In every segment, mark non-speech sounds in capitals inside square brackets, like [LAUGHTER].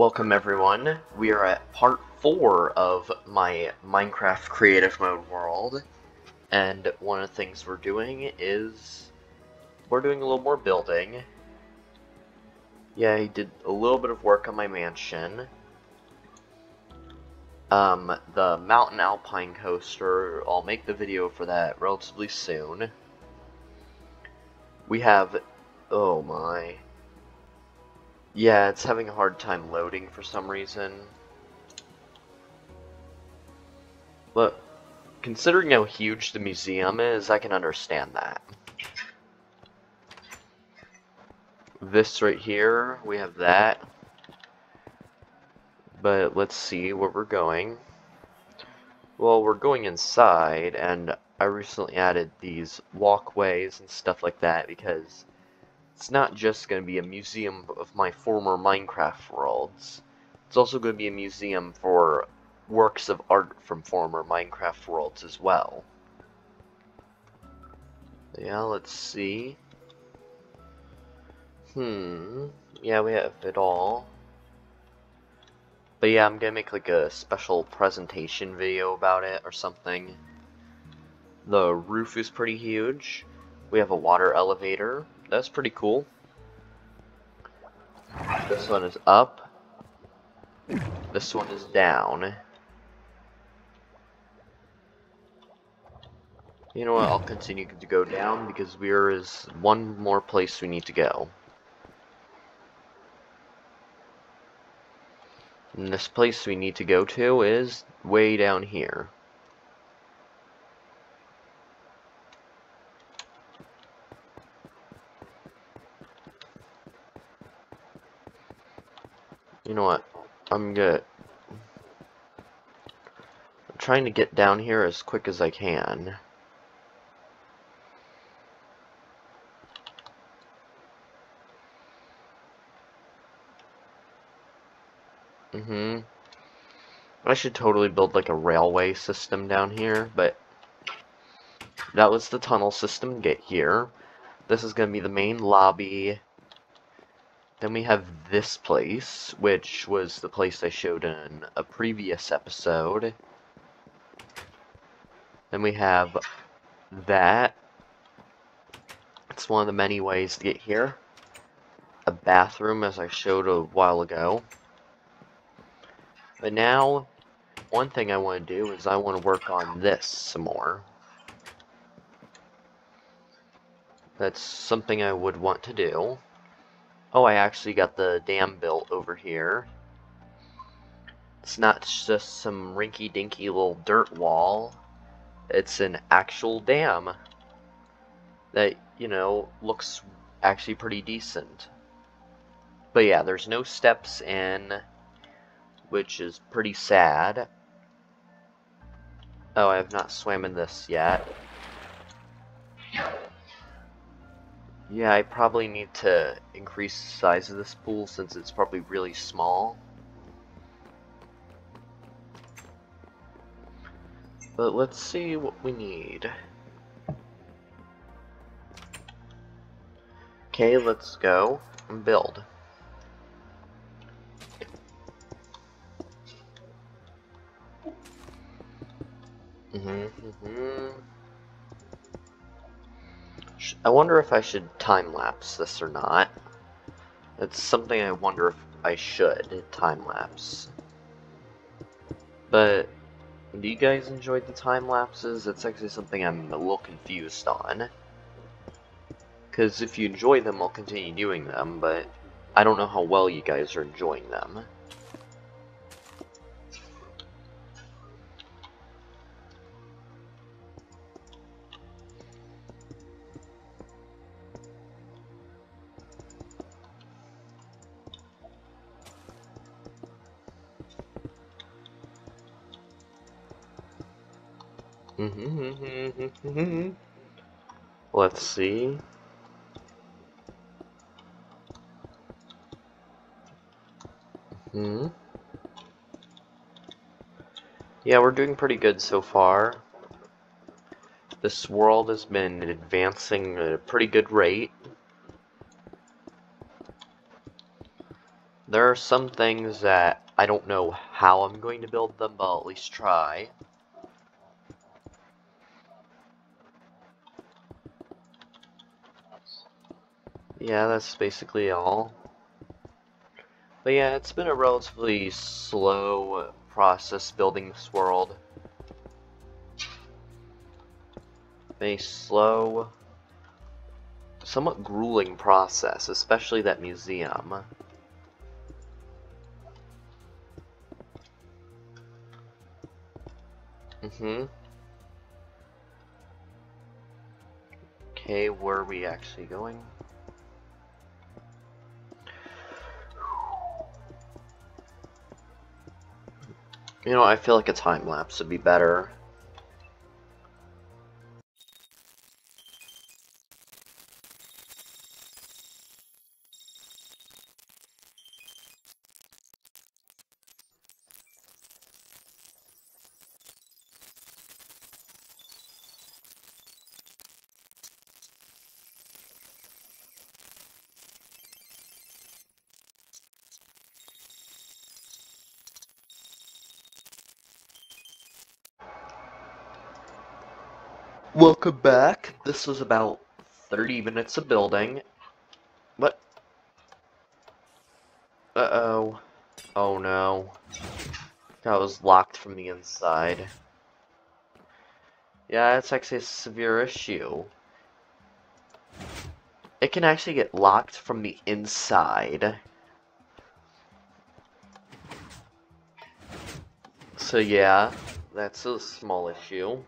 Welcome everyone. We are at part 4 of my Minecraft Creative Mode world. And one of the things we're doing is... We're doing a little more building. Yeah, I did a little bit of work on my mansion. Um, the Mountain Alpine Coaster, I'll make the video for that relatively soon. We have... Oh my... Yeah, it's having a hard time loading for some reason. But considering how huge the museum is, I can understand that. This right here, we have that. But let's see where we're going. Well, we're going inside, and I recently added these walkways and stuff like that because it's not just going to be a museum of my former Minecraft worlds. It's also going to be a museum for works of art from former Minecraft worlds as well. Yeah, let's see. Hmm. Yeah, we have it all. But yeah, I'm gonna make like a special presentation video about it or something. The roof is pretty huge. We have a water elevator that's pretty cool. This one is up. This one is down. You know what, I'll continue to go down because there is one more place we need to go. And this place we need to go to is way down here. You know what? I'm good. I'm trying to get down here as quick as I can. Mm-hmm. I should totally build like a railway system down here, but that was the tunnel system get here. This is going to be the main lobby then we have this place, which was the place I showed in a previous episode. Then we have that. It's one of the many ways to get here. A bathroom, as I showed a while ago. But now, one thing I want to do is I want to work on this some more. That's something I would want to do. Oh, I actually got the dam built over here. It's not just some rinky-dinky little dirt wall. It's an actual dam that, you know, looks actually pretty decent. But yeah, there's no steps in, which is pretty sad. Oh, I have not swam in this yet. Yeah, I probably need to increase the size of this pool since it's probably really small. But let's see what we need. Okay, let's go and build. Mm-hmm, mm-hmm. I wonder if I should time-lapse this or not. It's something I wonder if I should time-lapse. But, do you guys enjoy the time-lapses? It's actually something I'm a little confused on. Because if you enjoy them, I'll continue doing them, but I don't know how well you guys are enjoying them. Let's see. Hmm. Yeah, we're doing pretty good so far. This world has been advancing at a pretty good rate. There are some things that I don't know how I'm going to build them, but I'll at least try. Yeah, that's basically all. But yeah, it's been a relatively slow process building this world. A slow, somewhat grueling process, especially that museum. Mm-hmm. Okay, where are we actually going? You know, I feel like a time lapse would be better. Welcome back. This was about 30 minutes of building. What? Uh-oh. Oh no. That was locked from the inside. Yeah, it's actually a severe issue. It can actually get locked from the inside. So yeah, that's a small issue.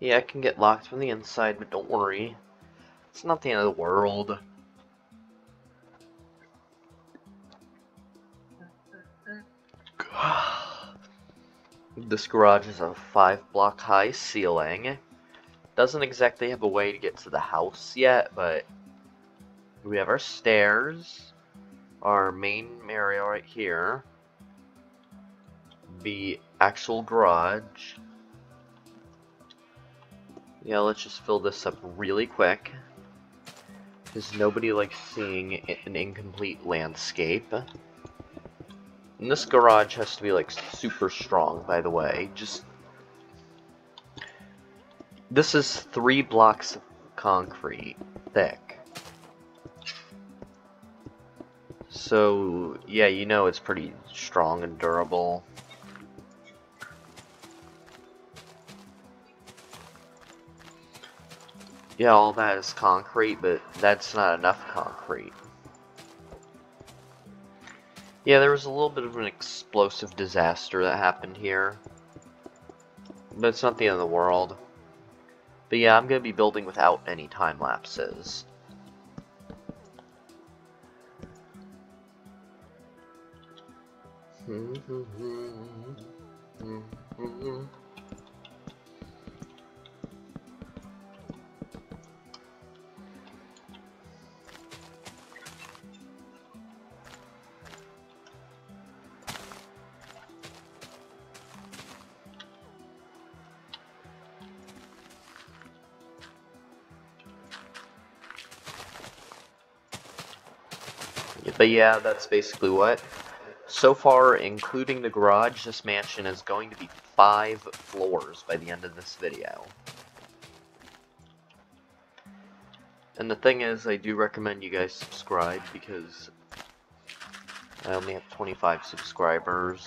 Yeah, it can get locked from the inside, but don't worry. It's not the end of the world. [SIGHS] this garage is a five block high ceiling. Doesn't exactly have a way to get to the house yet, but we have our stairs, our main area right here, the actual garage, yeah, let's just fill this up really quick. Because nobody likes seeing an incomplete landscape. And this garage has to be like super strong, by the way. Just This is three blocks of concrete thick. So, yeah, you know it's pretty strong and durable. Yeah, all that is concrete, but that's not enough concrete. Yeah, there was a little bit of an explosive disaster that happened here. But it's not the end of the world. But yeah, I'm going to be building without any time lapses. Hmm, hmm, hmm, But yeah, that's basically what. So far, including the garage, this mansion is going to be five floors by the end of this video. And the thing is, I do recommend you guys subscribe because I only have 25 subscribers.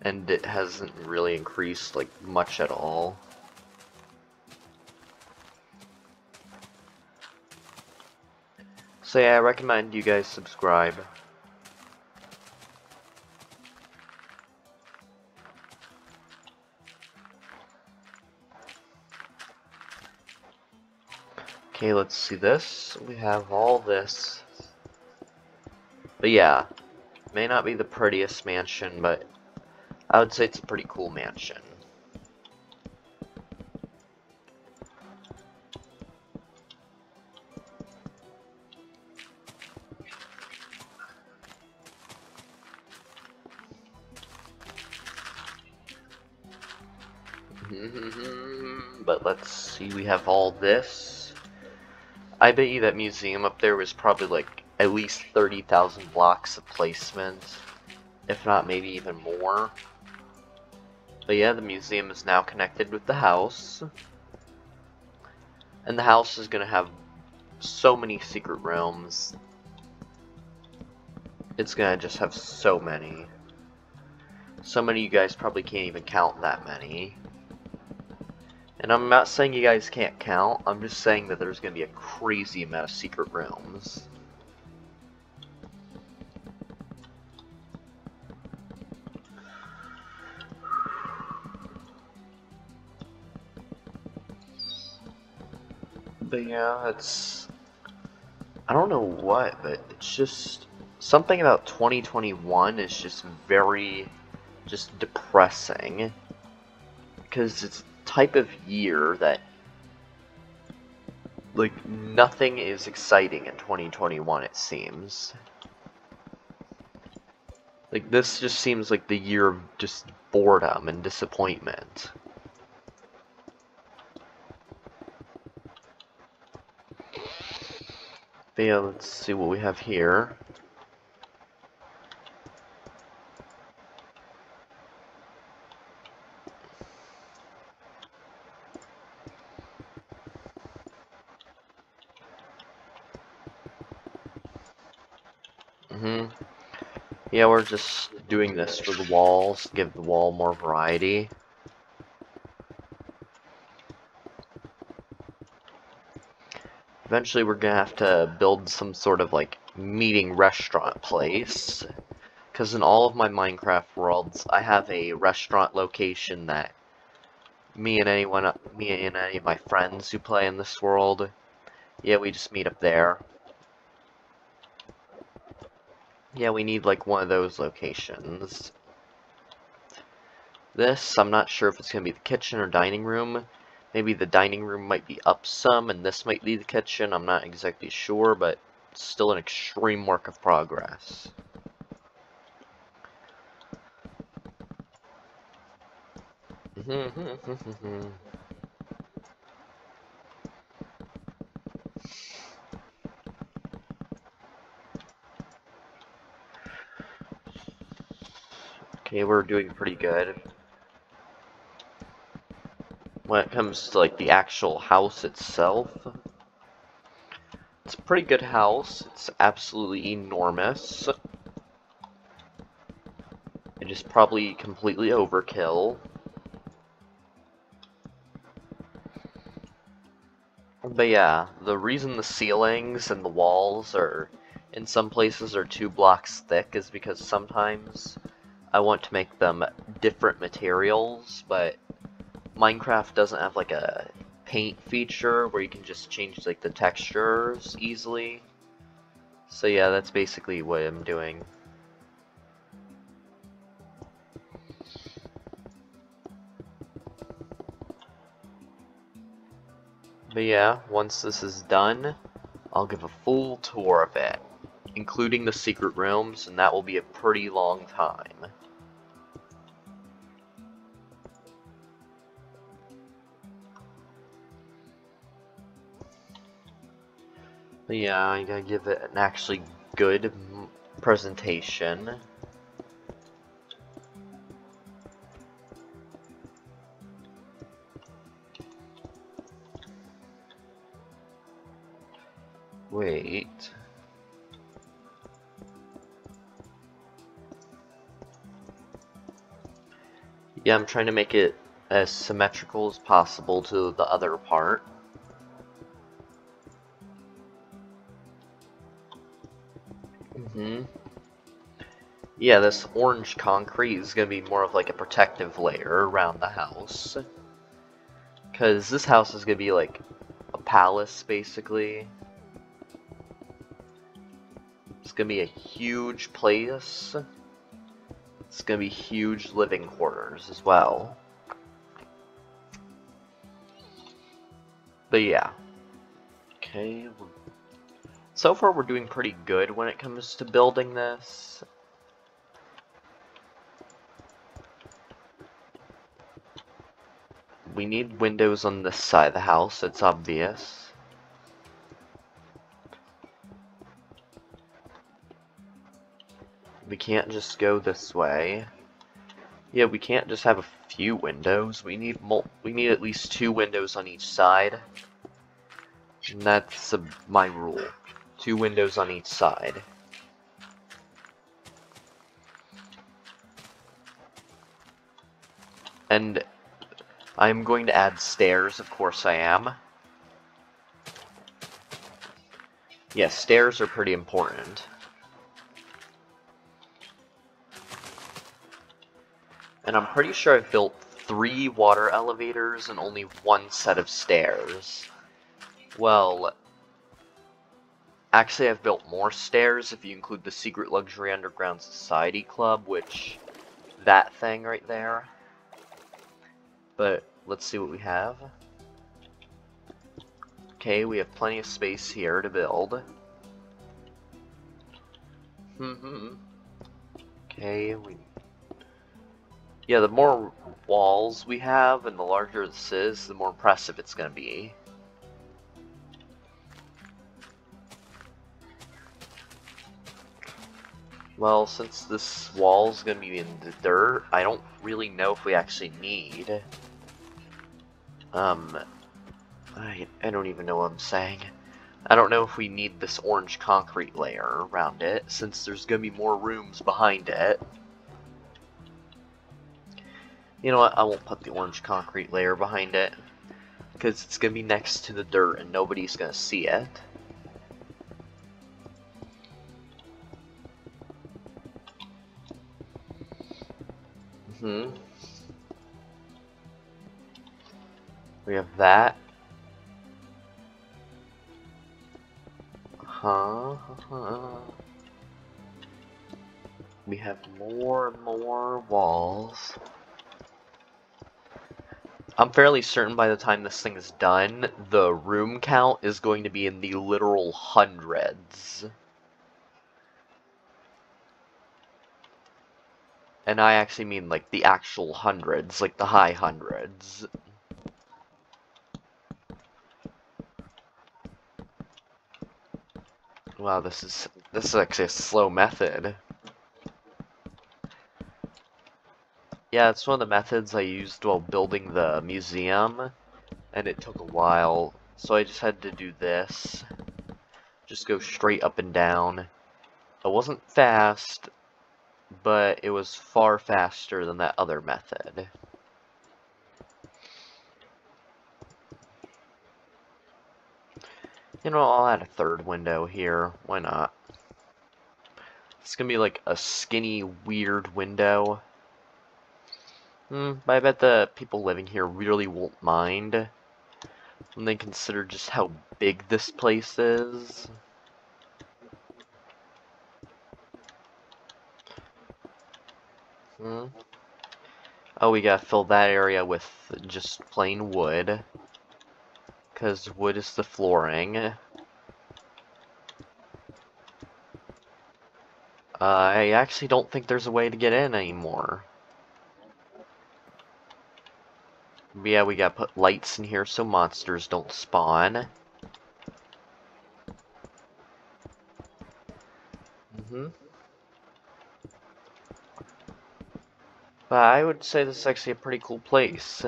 And it hasn't really increased like much at all. So yeah, I recommend you guys subscribe. Okay, let's see this. We have all this. But yeah, may not be the prettiest mansion, but I would say it's a pretty cool mansion. See, we have all this. I bet you that museum up there was probably like at least 30,000 blocks of placement, if not maybe even more. But yeah, the museum is now connected with the house. And the house is going to have so many secret rooms. It's going to just have so many. So many you guys probably can't even count that many. And I'm not saying you guys can't count, I'm just saying that there's going to be a crazy amount of secret rooms. But yeah, it's... I don't know what, but it's just... Something about 2021 is just very... just depressing. Because it's type of year that like nothing is exciting in 2021 it seems. Like this just seems like the year of just boredom and disappointment. But yeah let's see what we have here Yeah, we're just doing this for the walls, give the wall more variety. Eventually we're gonna have to build some sort of like meeting restaurant place. Because in all of my Minecraft worlds, I have a restaurant location that me and anyone, me and any of my friends who play in this world, yeah, we just meet up there. Yeah, we need like one of those locations. This, I'm not sure if it's going to be the kitchen or dining room. Maybe the dining room might be up some, and this might be the kitchen. I'm not exactly sure, but still an extreme work of progress. Mm-hmm, mm-hmm, mm-hmm, Okay, we're doing pretty good. When it comes to like the actual house itself, it's a pretty good house. It's absolutely enormous. It is probably completely overkill. But yeah, the reason the ceilings and the walls are in some places are two blocks thick is because sometimes I want to make them different materials, but Minecraft doesn't have like a paint feature where you can just change like the textures easily. So yeah, that's basically what I'm doing. But yeah, once this is done, I'll give a full tour of it, including the secret rooms, and that will be a pretty long time. Yeah, I gotta give it an actually good presentation. Wait. Yeah, I'm trying to make it as symmetrical as possible to the other part. Yeah, this orange concrete is going to be more of like a protective layer around the house. Because this house is going to be like a palace, basically. It's going to be a huge place. It's going to be huge living quarters as well. But yeah. Okay, so far we're doing pretty good when it comes to building this. we need windows on this side of the house, it's obvious. We can't just go this way. Yeah, we can't just have a few windows. We need mul we need at least two windows on each side. And that's my rule. Two windows on each side. And I'm going to add stairs, of course I am. Yes, stairs are pretty important. And I'm pretty sure I've built three water elevators and only one set of stairs. Well, actually I've built more stairs if you include the Secret Luxury Underground Society Club, which, that thing right there. But, let's see what we have. Okay, we have plenty of space here to build. Mm-hmm. okay, we yeah, the more walls we have and the larger this is, the more impressive it's going to be. Well, since this wall's going to be in the dirt, I don't really know if we actually need... Um, I, I don't even know what I'm saying. I don't know if we need this orange concrete layer around it, since there's going to be more rooms behind it. You know what, I won't put the orange concrete layer behind it. Because it's going to be next to the dirt and nobody's going to see it. We have that. Huh? We have more and more walls. I'm fairly certain by the time this thing is done, the room count is going to be in the literal hundreds. And I actually mean like the actual hundreds, like the high hundreds. Wow, this is this is actually a slow method. Yeah, it's one of the methods I used while building the museum, and it took a while, so I just had to do this. Just go straight up and down. It wasn't fast, but it was far faster than that other method. You know, I'll add a third window here. Why not? It's gonna be like a skinny, weird window. Hmm, but I bet the people living here really won't mind when they consider just how big this place is. Hmm. Oh, we gotta fill that area with just plain wood. Because wood is the flooring. Uh, I actually don't think there's a way to get in anymore. Yeah, we gotta put lights in here so monsters don't spawn. Mm-hmm. But I would say this is actually a pretty cool place.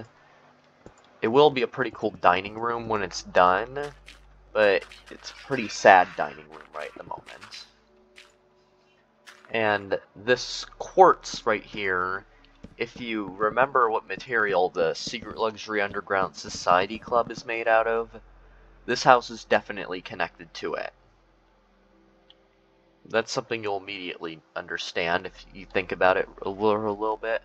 It will be a pretty cool dining room when it's done, but it's a pretty sad dining room right at the moment. And this quartz right here if you remember what material the Secret Luxury Underground Society Club is made out of, this house is definitely connected to it. That's something you'll immediately understand if you think about it a little, a little bit.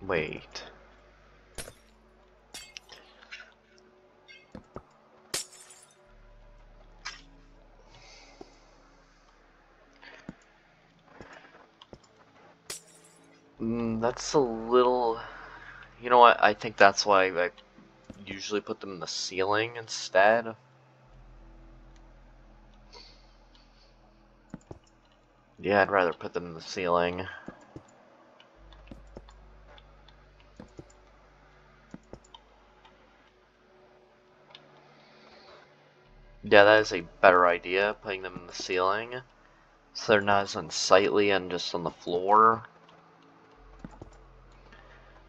Wait. Mm, that's a little... You know what, I think that's why I usually put them in the ceiling instead. Yeah, I'd rather put them in the ceiling. Yeah, that is a better idea, putting them in the ceiling. So they're not as unsightly and just on the floor.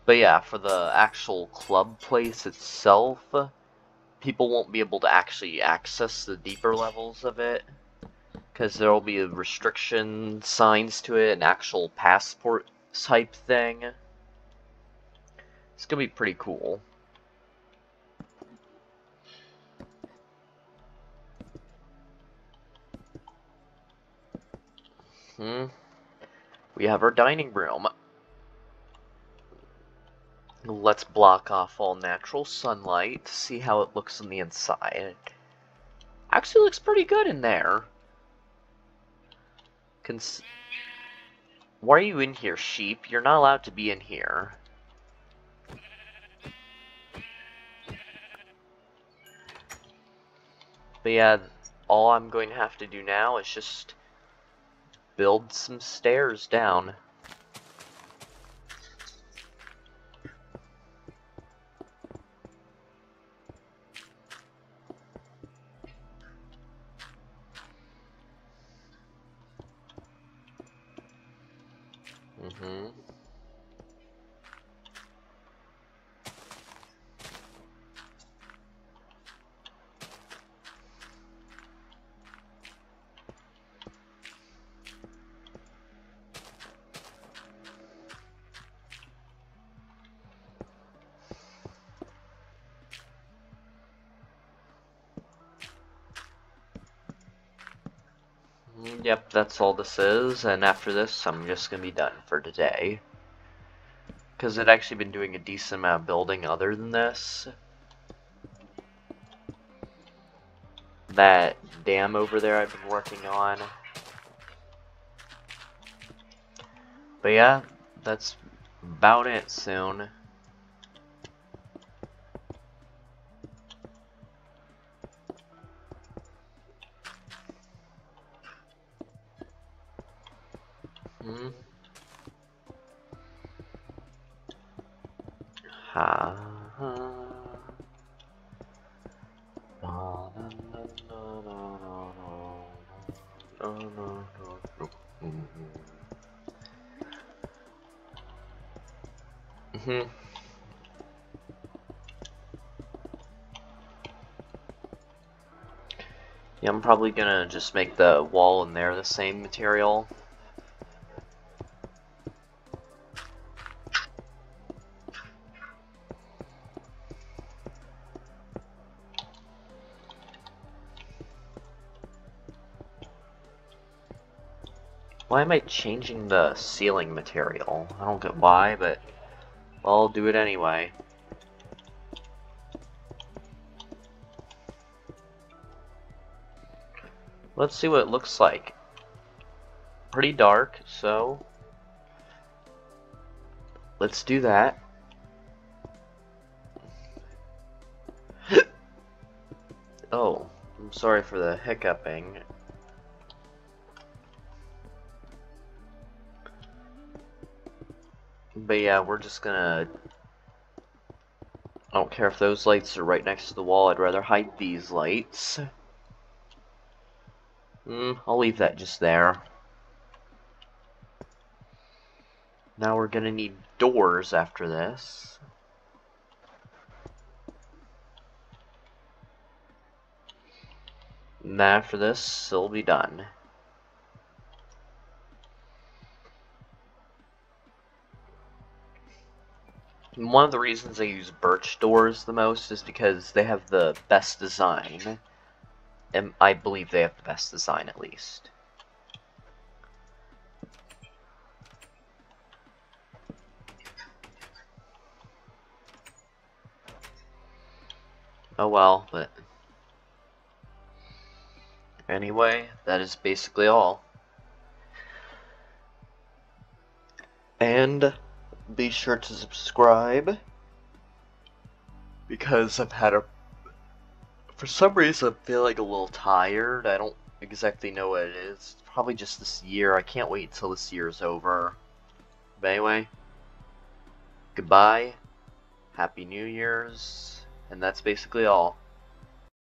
But yeah, for the actual club place itself, people won't be able to actually access the deeper levels of it. Because there will be restriction signs to it, an actual passport type thing. It's gonna be pretty cool. Hmm. We have our dining room. Let's block off all natural sunlight see how it looks on the inside. Actually looks pretty good in there. Cons Why are you in here, sheep? You're not allowed to be in here. But yeah, all I'm going to have to do now is just build some stairs down. All this is, and after this, I'm just gonna be done for today. Because I've actually been doing a decent amount of building other than this. That dam over there I've been working on. But yeah, that's about it soon. Mhm. Yeah, I'm probably gonna just make the wall in there the same material. Why am I changing the ceiling material? I don't get why, but I'll do it anyway. Let's see what it looks like. Pretty dark, so let's do that. [LAUGHS] oh, I'm sorry for the hiccuping. But yeah, we're just gonna... I don't care if those lights are right next to the wall, I'd rather hide these lights. Hmm, I'll leave that just there. Now we're gonna need doors after this. And after this, it'll be done. One of the reasons I use birch doors the most is because they have the best design. And I believe they have the best design at least. Oh well, but... Anyway, that is basically all. And be sure to subscribe because I've had a for some reason I feel like a little tired. I don't exactly know what it is. It's probably just this year. I can't wait until this year is over. But anyway, goodbye, happy New Year's, and that's basically all.